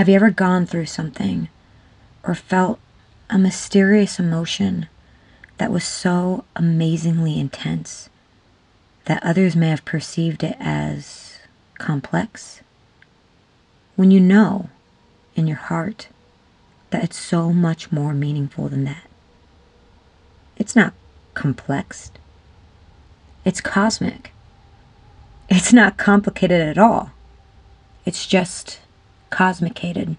Have you ever gone through something or felt a mysterious emotion that was so amazingly intense that others may have perceived it as complex? When you know in your heart that it's so much more meaningful than that. It's not complex, it's cosmic. It's not complicated at all. It's just cosmicated.